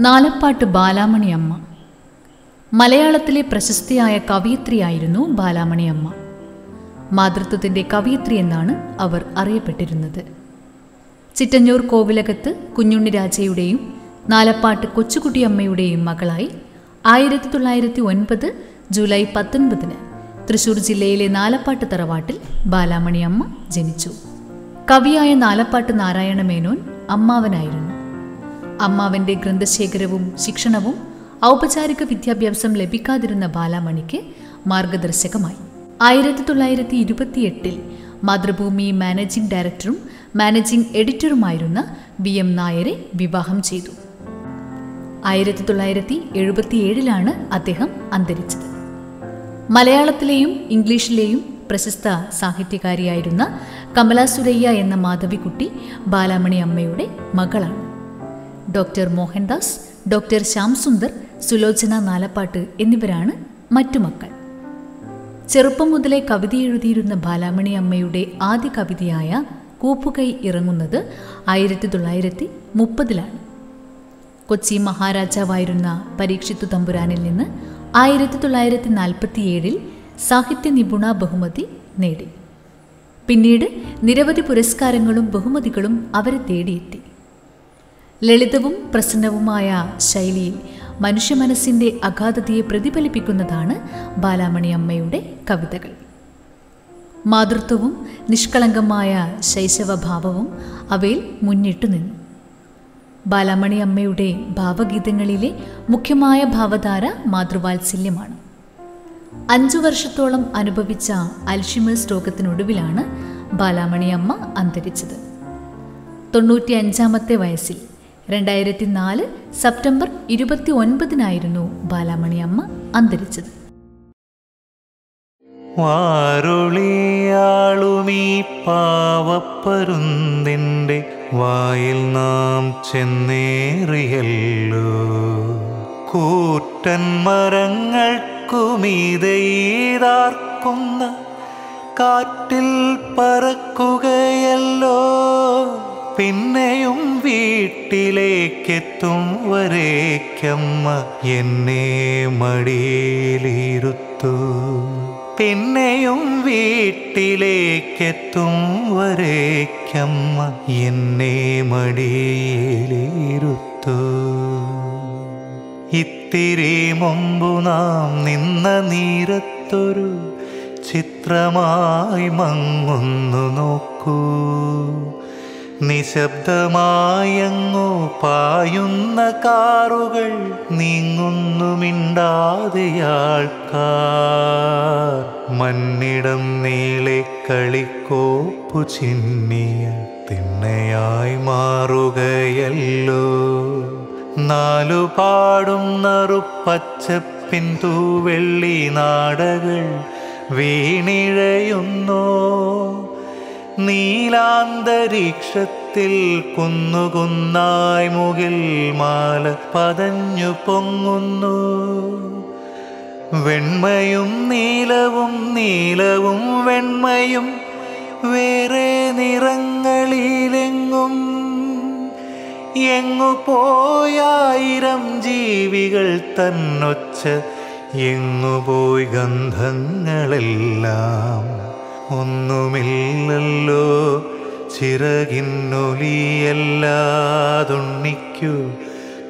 നാലപ്പാട്ട് ബാലാമണി അമ്മ മലയാളത്തിലെ പ്രശസ്തിയായ കവയിത്രിയായിരുന്നു ബാലാമണി അമ്മ മാതൃത്വത്തിന്റെ കവയിത്രി എന്നാണ് അവർ അറിയപ്പെട്ടിരുന്നത്. ചിറ്റഞ്ഞൂർ കോവിലകത്ത് കുഞ്ഞുണ്ണി രാജയുടെയും നാലപ്പാട്ട് കൊച്ചുകുട്ടിയമ്മയുടെയും മകളായി ആയിരത്തി തൊള്ളായിരത്തി ഒൻപത് ജൂലൈ പത്തൊൻപതിന് തൃശൂർ ജില്ലയിലെ നാലപ്പാട്ട് തറവാട്ടിൽ ബാലാമണി അമ്മ ജനിച്ചു. കവിയായ നാലപ്പാട്ട് നാരായണ മേനോൻ അമ്മാവനായിരുന്നു. അമ്മാവന്റെ ഗ്രന്ഥശേഖരവും ശിക്ഷണവും ഔപചാരിക വിദ്യാഭ്യാസം ലഭിക്കാതിരുന്ന ബാലാമണിക്ക് മാർഗദർശകമായി. ആയിരത്തി തൊള്ളായിരത്തി ഇരുപത്തിയെട്ടിൽ മാതൃഭൂമി മാനേജിംഗ് ഡയറക്ടറും മാനേജിംഗ് എഡിറ്ററുമായിരുന്ന വി എം നായരെ വിവാഹം ചെയ്തു. ആയിരത്തി തൊള്ളായിരത്തി എഴുപത്തിയേഴിലാണ് അദ്ദേഹം അന്തരിച്ചത്. മലയാളത്തിലെയും ഇംഗ്ലീഷിലെയും പ്രശസ്ത സാഹിത്യകാരിയായിരുന്ന കമലാസുരയ്യ എന്ന മാധവിക്കുട്ടി ബാലാമണി അമ്മയുടെ മകളാണ്. ഡോക്ടർ മോഹൻദാസ് ഡോക്ടർ ശ്യാം സുന്ദർ സുലോചന നാലപ്പാട്ട് എന്നിവരാണ് മറ്റു മക്കൾ. ചെറുപ്പം മുതലേ കവിത എഴുതിയിരുന്ന ബാലാമണി അമ്മയുടെ ആദ്യ കവിതയായ കൂപ്പുകൈ ഇറങ്ങുന്നത് ആയിരത്തി തൊള്ളായിരത്തി മുപ്പതിലാണ് കൊച്ചി മഹാരാജാവായിരുന്ന പരീക്ഷിത്തു തമ്പുരാനിൽ നിന്ന് ആയിരത്തി തൊള്ളായിരത്തി നാൽപ്പത്തിയേഴിൽ സാഹിത്യ നിപുണ ബഹുമതി നേടി. പിന്നീട് നിരവധി പുരസ്കാരങ്ങളും ബഹുമതികളും അവരെ തേടിയെത്തി. ലളിതവും പ്രസന്നവുമായ ശൈലിയിൽ മനുഷ്യ മനസ്സിന്റെ അഗാധതയെ പ്രതിഫലിപ്പിക്കുന്നതാണ് ബാലാമണി അമ്മയുടെ കവിതകൾ. മാതൃത്വവും നിഷ്കളങ്കമായ ശൈശവഭാവവും അവയിൽ മുന്നിട്ടു നിന്നു. ബാലാമണി അമ്മയുടെ ഭാവഗീതങ്ങളിലെ മുഖ്യമായ ഭാവധാര മാതൃവാത്സല്യമാണ്. അഞ്ചു വർഷത്തോളം അനുഭവിച്ച അൽഷിമേഴ്സ് രോഗത്തിനൊടുവിലാണ് ബാലാമണി അമ്മ അന്തരിച്ചത്. തൊണ്ണൂറ്റി അഞ്ചാമത്തെ വയസ്സിൽ രണ്ടായിരത്തി നാല് സെപ്റ്റംബർ ഇരുപത്തി ഒൻപതിനായിരുന്നു ബാലാമണി അമ്മ അന്തരിച്ചത് പാവപ്പരുന്തിന്റെ വായിൽ നാം ചെന്നേറിയല്ലോ. കൂറ്റൻ മരങ്ങൾക്കുമീതീതാർക്കുന്ന കാറ്റിൽ പറക്കുകയല്ലോ. പിന്നെയും വീട്ടിലേക്കെത്തും വരേക്കമ്മ എന്നെ മടിയിലിരുത്തു. പിന്നെയും വീട്ടിലേക്കെത്തും വരേക്കമ്മ എന്നെ മടിയിലിരുത്തു. ഇത്തിരി മുമ്പു നാം നിന്ന നീരത്തൊരു ചിത്രമായി മങ്ങുന്നു നോക്കൂ. നിശബ്ദമായങ്ങോ പായുന്ന കാറുകൾ നീങ്ങുന്നു മിണ്ടാതെയാൾക്കാർ. മണ്ണിടം നീളെ കളിക്കോപ്പു ചിന്നിയ തിണ്ണയായി മാറുകയല്ലോ. നാലു പാടും നറുപ്പച്ചപ്പിൻ തൂവെള്ളി നാടകൾ വീണിഴയുന്നോ. നീലാന്തരീക്ഷത്തിൽ കുന്നുകുന്നായി മുകിൽ മാല പതഞ്ഞു പൊങ്ങുന്നു. വെണ്മയും നീലവും നീലവും വെണ്മയും വേറെ നിറങ്ങളിലെങ്ങും. എങ്ങു പോയായിരം ജീവികൾ തന്നൊച്ച എങ്ങു പോയി ഗന്ധങ്ങളെല്ലാം. ഒന്നുമില്ലല്ലോ. ചിറകിന്നൊലിയല്ലാതുണ്ണിക്കു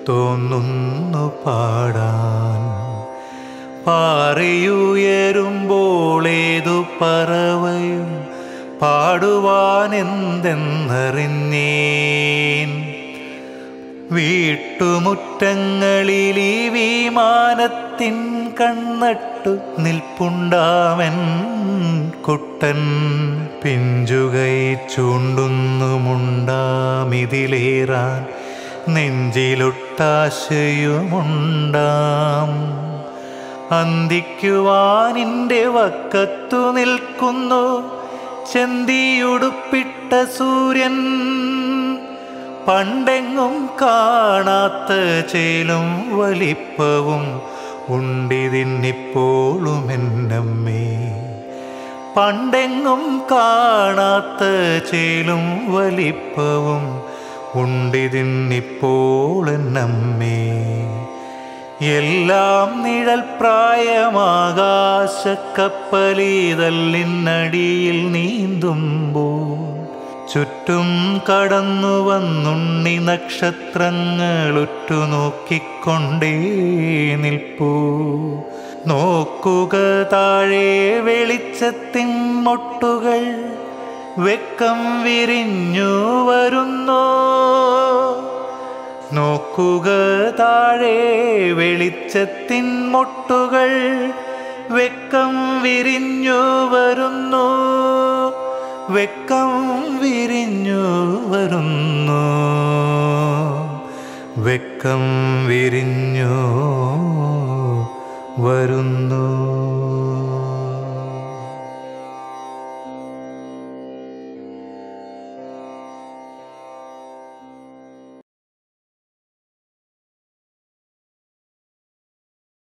തോന്നുന്നു പാടാൻ. പാറയുയരുമ്പോളേതു പറവയും പാടുവാൻ എന്തെന്നറിഞ്ഞേൻ വീട്ടുമുറ്റങ്ങളിൽ ഈ വിമാനത്തിൻ കണ്ണട്ടു നിൽപ്പുണ്ടാവൻ കുട്ടൻ. പിഞ്ചുകൈ ചൂണ്ടുന്നുമുണ്ടാമിതിലേറാൻ നെഞ്ചിലൊട്ടാശയുമുണ്ടാം. അന്തിക്കുവാനിന്റെ വക്കത്തു നിൽക്കുന്നു ചെന്തിയുടുപ്പിട്ട സൂര്യൻ. പണ്ടെങ്ങും കാണാത്ത ചേലും വലിപ്പവും ഉണ്ടിതിന്നിപ്പോളും എന്നമ്മേ. പണ്ടെങ്ങും കാണാത്ത ചേലും വലിപ്പവും ഉണ്ടിതിന്നിപ്പോളെന്നമ്മേ എല്ലാം നിഴൽ പ്രായമാകാശക്കപ്പലീതല്ലിന്നടിയിൽ നീന്തുമ്പോൾ ചുറ്റും കടന്നു വന്നുണ്ണി നക്ഷത്രങ്ങൾ ഉറ്റുനോക്കിക്കൊണ്ടേ നിൽപ്പൂ. നോക്കുക താഴെ വെളിച്ചത്തിൻ മൊട്ടുകൾ വെക്കം വിരിഞ്ഞു വരുന്നു. നോക്കുക താഴെ വെളിച്ചത്തിൻ മൊട്ടുകൾ വെക്കം വിരിഞ്ഞു വരുന്നു. വെക്കം വിരിഞ്ഞു വരുന്നു. വെക്കം വിരിഞ്ഞു വരുന്നു.